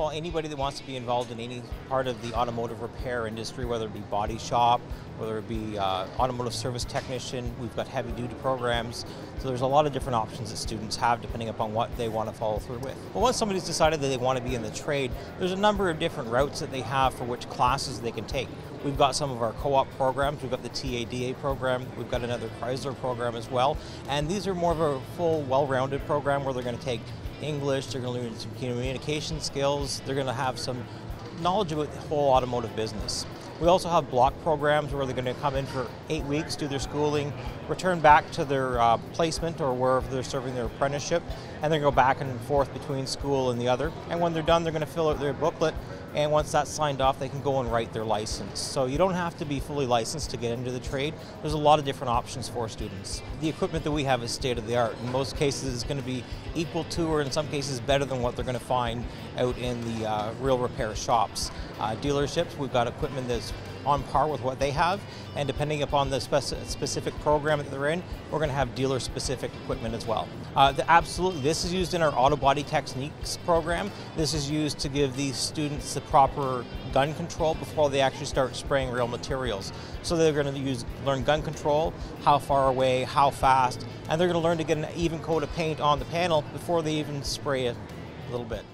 Well, anybody that wants to be involved in any part of the automotive repair industry, whether it be body shop, whether it be uh, automotive service technician, we've got heavy duty programs. So there's a lot of different options that students have depending upon what they want to follow through with. But once somebody's decided that they want to be in the trade, there's a number of different routes that they have for which classes they can take. We've got some of our co-op programs, we've got the TADA program, we've got another Chrysler program as well, and these are more of a full, well-rounded program where they're going to take English, they're going to learn some communication skills, they're going to have some knowledge about the whole automotive business. We also have block programs where they're going to come in for eight weeks, do their schooling, return back to their uh, placement or wherever they're serving their apprenticeship, and then go back and forth between school and the other. And when they're done, they're going to fill out their booklet, and once that's signed off, they can go and write their license. So you don't have to be fully licensed to get into the trade. There's a lot of different options for students. The equipment that we have is state of the art. In most cases, it's going to be equal to, or in some cases, better than what they're going to find out in the uh, real repair shops. Uh, dealerships, we've got equipment that's on par with what they have, and depending upon the speci specific program that they're in, we're going to have dealer-specific equipment as well. Uh, the, absolutely, this is used in our auto body techniques program. This is used to give these students the proper gun control before they actually start spraying real materials. So they're going to use learn gun control, how far away, how fast, and they're going to learn to get an even coat of paint on the panel before they even spray it a little bit.